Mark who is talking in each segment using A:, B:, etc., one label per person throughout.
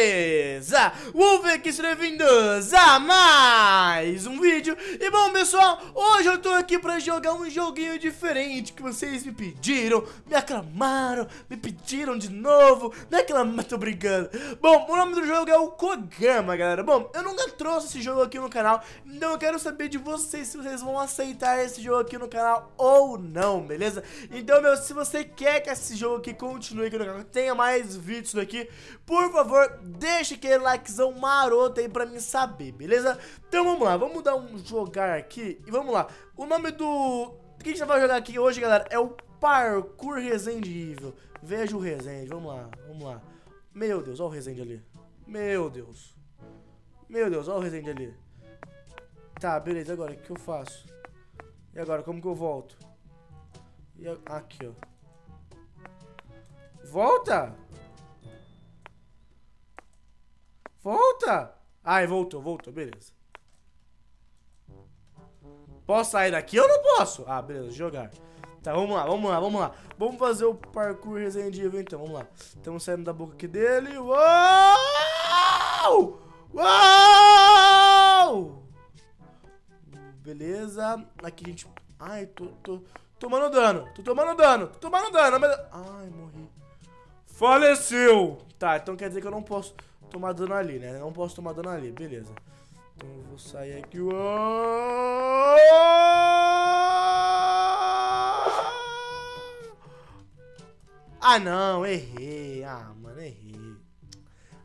A: de beleza? Wolf aqui, sejam bem-vindos a mais um vídeo. E bom, pessoal, hoje eu tô aqui pra jogar um joguinho diferente Que vocês me pediram, me aclamaram, me pediram de novo. Me aclamaram, tô brincando. Bom, o nome do jogo é o Kogama, galera. Bom, eu nunca trouxe esse jogo aqui no canal Então eu quero saber de vocês se vocês vão aceitar esse jogo aqui no canal ou não, beleza? Então, meu, se você quer que esse jogo aqui continue aqui no canal Tenha mais vídeos daqui Por favor, deixa aquele likezão maroto aí pra mim saber, beleza? Então vamos lá, vamos dar um jogar aqui e vamos lá. O nome do... O que a gente vai jogar aqui hoje, galera, é o Parkour Resende Evil. Veja o Resende, vamos lá, vamos lá. Meu Deus, olha o Resende ali. Meu Deus. Meu Deus, olha o Resende ali. Tá, beleza, agora o que eu faço? E agora, como que eu volto? E. Aqui, ó. Volta! Volta! Ai, voltou, voltou, beleza. Posso sair daqui ou não posso? Ah, beleza, jogar. Tá, vamos lá, vamos lá, vamos lá. Vamos fazer o parkour Resident então, vamos lá. Estamos saindo da boca aqui dele. Uou! Uou! Beleza. Aqui a gente... Ai, tô, tô tomando dano. Tô tomando dano. Tô tomando dano. Mas... Ai, morri. Faleceu! Tá, então quer dizer que eu não posso tomar dano ali, né? Não posso tomar dano ali, beleza. Então eu vou sair aqui. Ah, não, errei. Ah, mano, errei.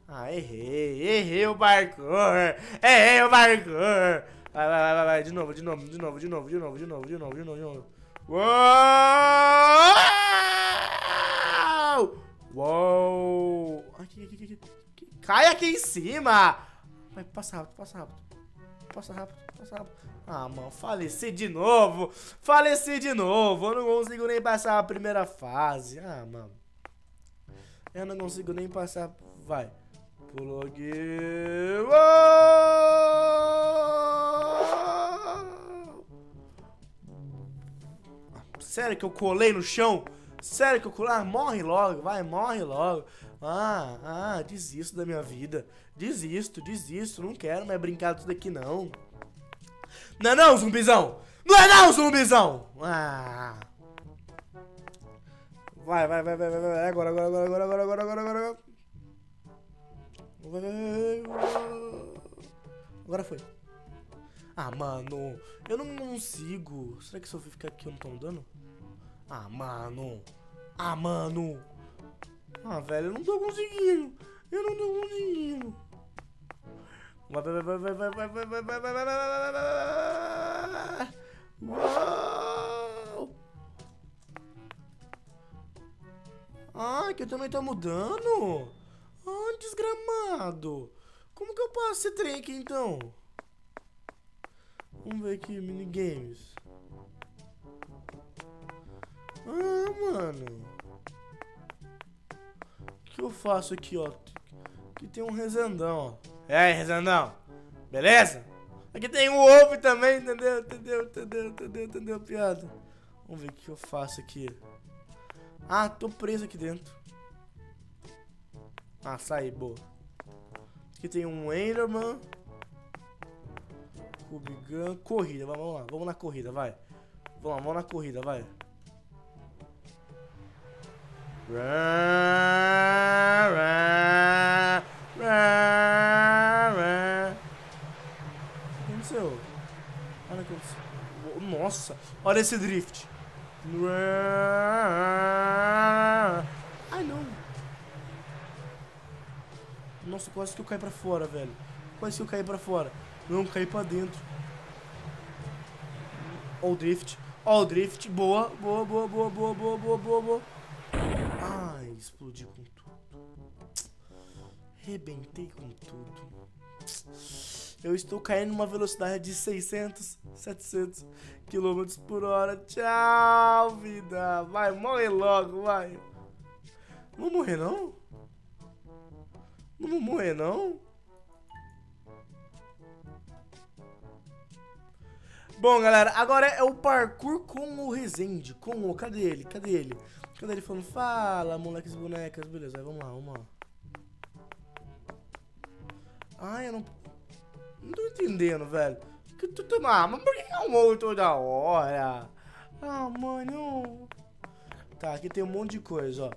A: Ah, errei. Errei o parkour. Errei o parkour. Vai, vai, vai, vai, de novo, de novo, de novo, de novo, de novo, de novo, de novo, de novo, de novo. Uou! Uou! Aqui, aqui, aqui. Cai aqui em cima! Vai, passa rápido, passa rápido. Passa rápido, passa rápido. Ah, mano, faleci de novo. Faleci de novo. Eu não consigo nem passar a primeira fase. Ah, mano. Eu não consigo nem passar. Vai. Pulou aqui. Sério que eu colei no chão? Sério que eu colei? Ah, morre logo, vai, morre logo. Ah, ah, desisto da minha vida. Desisto, desisto. Não quero mais brincar tudo aqui, não. Não é não, zumbizão! Não é não, zumbizão! Ah. Vai, vai, vai, vai, vai, vai. Agora, agora, agora, agora, agora, agora, agora, agora. Agora foi. Ah, mano, eu não consigo. Será que se eu ficar aqui eu não tomo dano? Ah, mano. Ah, mano. Ah, velho, eu não tô conseguindo. Eu não tô conseguindo. Vai, vai, vai, vai, vai, vai, vai, vai, vai, vai, vai, vai, vai, vai, vai. Que eu também tô mudando. Ah, desgramado. Como que eu passo esse trem aqui, então? Vamos ver aqui, minigames. Ah, mano que eu faço aqui, ó? Aqui tem um rezendão, ó. E aí, rezendão? Beleza? Aqui tem um ovo também, entendeu? Entendeu? Entendeu? Entendeu? Entendeu? Piada. Vamos ver o que eu faço aqui. Ah, tô preso aqui dentro. Ah, saí, boa. Aqui tem um Enderman. Kubigan. Corrida, vamos lá. Vamos na corrida, vai. Vamos lá, vamos na corrida, vai. Aconteceu? Olha aconteceu. Nossa, olha esse drift. Ai não. Nossa, quase que eu caí pra fora, velho. Quase que eu caí pra fora. Não, caí pra dentro. Ó o drift. Ó o drift. Boa, boa, boa, boa, boa, boa, boa, boa. Ai, explodi com tudo. Rebentei com tudo. Eu estou caindo numa velocidade de 600, 700 km por hora. Tchau, vida. Vai, morre logo, vai. Não vou morrer, não? Não vou morrer, não? Bom, galera, agora é o parkour com o Resende. Com o... Cadê ele? Cadê ele? Cadê ele falando? Fala, moleques e bonecas. Beleza, vamos lá, vamos lá. Ai, eu não... Não tô entendendo, velho. Que tu, tu, ah, mas por que é um morro toda hora? Ah, mano. Tá, aqui tem um monte de coisa, ó.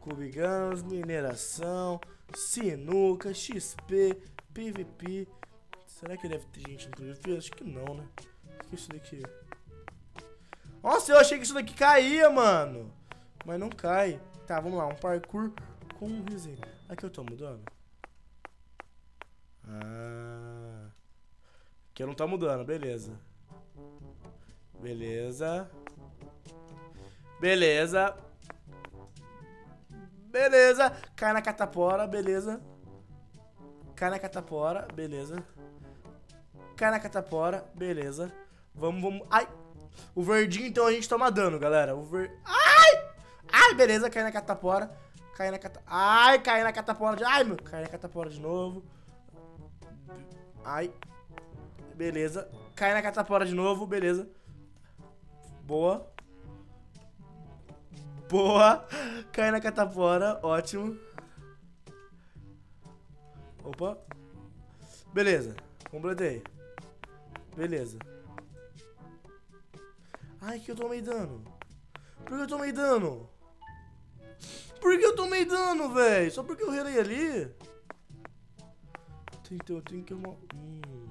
A: Cubigans, mineração, sinuca, XP, PVP. Será que deve ter gente no PVP? Acho que não, né? O que é isso daqui? Nossa, eu achei que isso daqui caía, mano. Mas não cai. Tá, vamos lá. Um parkour com um risinho. Aqui eu tô mudando. Ah. Aqui eu não tô mudando, beleza. Beleza. Beleza. Beleza. Cai na catapora, beleza. Cai na catapora, beleza. Cai na catapora, beleza. Vamos, vamos. Ai! O verdinho, então, a gente toma dano, galera. O ver... Ai! Ai, beleza, cai na catapora. Cai na catapora. Ai, cai na catapora de... Ai, meu. Cai na catapora de novo. Ai. Beleza. Cai na catapora de novo, beleza. Boa. Boa. Cai na catapora, ótimo. Opa. Beleza. Completei. Beleza. Ai, que eu tomei dano. Por que eu tomei dano? Por que eu tomei dano, velho? Só porque eu relei ali? Hum.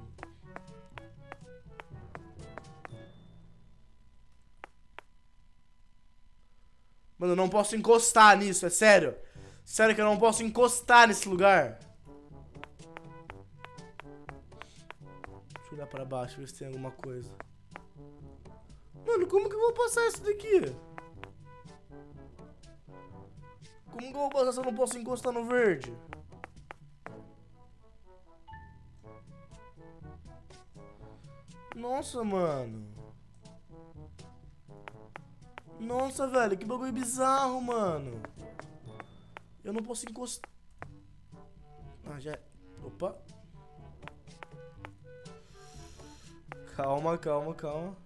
A: Mano, eu não posso encostar nisso, é sério. Sério que eu não posso encostar nesse lugar. Deixa eu olhar pra baixo, ver se tem alguma coisa. Mano, como que eu vou passar isso daqui? Como que eu vou passar se eu não posso encostar no verde? Nossa, mano. Nossa, velho, que bagulho bizarro, mano. Eu não posso encostar. Ah, já. É. Opa. Calma, calma, calma.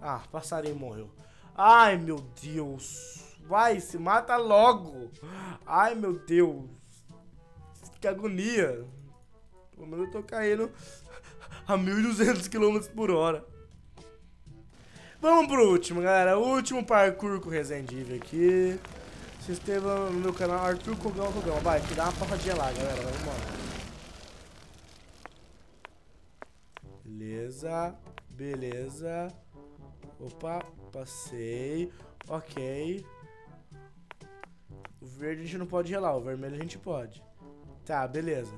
A: Ah, passarinho morreu. Ai, meu Deus. Vai, se mata logo. Ai, meu Deus. Que agonia. Pelo menos eu tô caindo a 1.200 km por hora. Vamos pro último, galera. O último parkour com o Resident Evil aqui. Se inscreva no meu canal Arthur Cogão Cogão. Vai, que dá uma porradinha lá, galera. Vamos lá. Beleza. Beleza. Opa, passei. Ok. O verde a gente não pode relar, o vermelho a gente pode. Tá, beleza.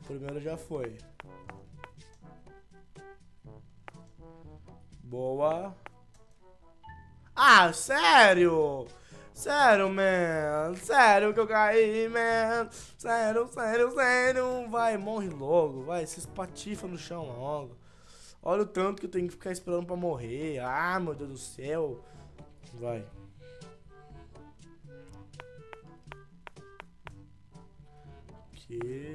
A: O primeiro já foi. Boa. Ah, sério? Sério, man. Sério que eu caí, man. Sério, sério, sério. Vai, morre logo. Vai, se espatifa no chão logo. Olha o tanto que eu tenho que ficar esperando pra morrer. Ah, meu Deus do céu. Vai. Que...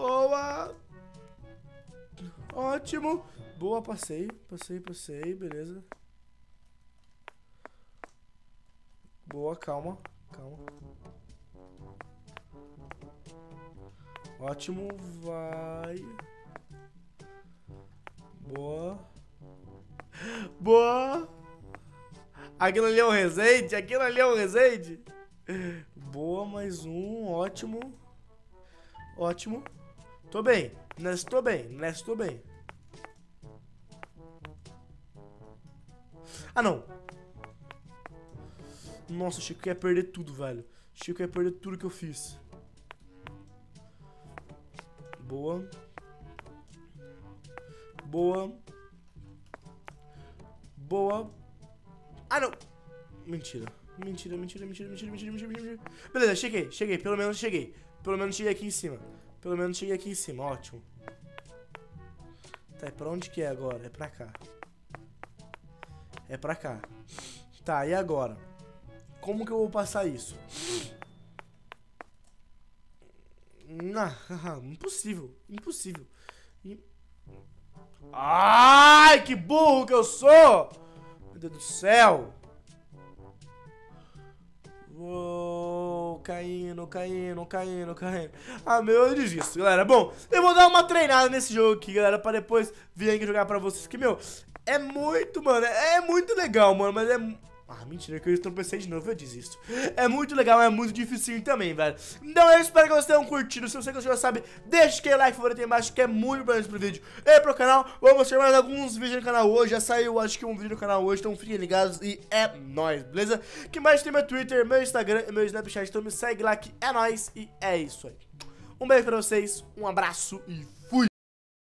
A: Boa. Ótimo. Boa, passei. Passei, passei. Beleza. Boa, calma. Calma. Ótimo. Vai. Boa. Boa. Aquilo ali é um resende? Aquilo ali é um resende? Boa, mais um. Ótimo. Ótimo. Tô bem. Nessa tô bem. Nessa tô bem. Ah, não. Nossa, Chico ia perder tudo, velho. Chico ia perder tudo que eu fiz. Boa. Boa. Boa. Ah, não. Mentira, mentira, mentira, mentira, mentira, mentira, mentira. Beleza, cheguei, cheguei. Pelo menos cheguei. Pelo menos cheguei aqui em cima. Pelo menos cheguei aqui em cima, ótimo. Tá, é pra onde que é agora? É pra cá. É pra cá. Tá, e agora? Como que eu vou passar isso? Não, impossível, impossível. Ai, que burro que eu sou! Meu Deus do céu! Uou, caindo, caindo, caindo, caindo. Ah, meu, eu desisto, galera. Bom, eu vou dar uma treinada nesse jogo aqui, galera, pra depois vir aqui jogar pra vocês. Que, meu, é muito, mano, é muito legal, mano, mas é ah, mentira, que eu tropecei de novo, eu desisto. É muito legal, é muito difícil também, velho. Então eu espero que vocês tenham curtido. Se você já sabe, deixa aquele like favorito aí embaixo, que é muito importante pro vídeo e pro canal. Vou mostrar mais alguns vídeos no canal hoje. Já saiu, acho que um vídeo no canal hoje, então fiquem ligados e é nóis, beleza? Que mais tem meu Twitter, meu Instagram e meu Snapchat, então me segue lá que é nóis e é isso aí. Um beijo pra vocês, um abraço e